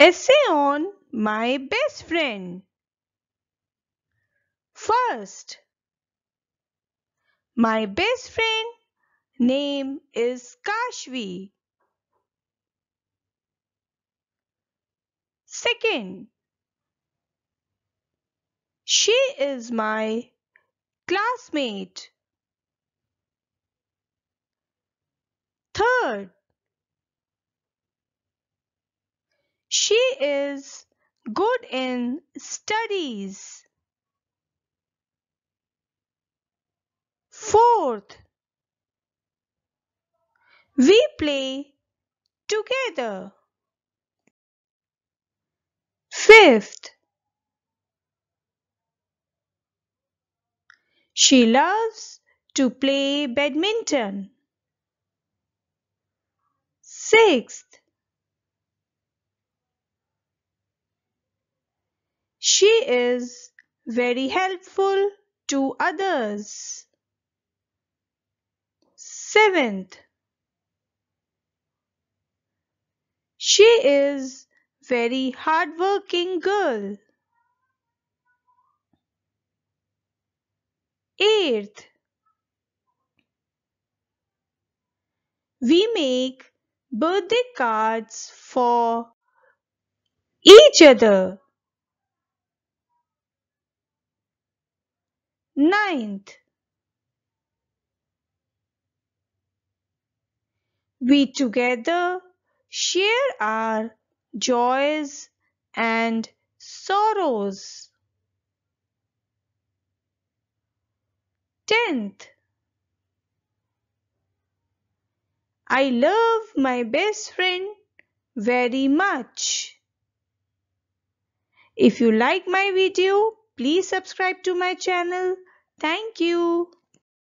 Essay on my best friend. First, my best friend name is Kashvi. Second, she is my classmate. Third, she is good in studies. Fourth, we play together. Fifth, she loves to play badminton. Sixth, she is very helpful to others. Seventh, she is very hardworking girl. Eighth, we make birthday cards for each other. Ninth, we together share our joys and sorrows. Tenth, I love my best friend very much. If you like my video, please subscribe to my channel. Thank you.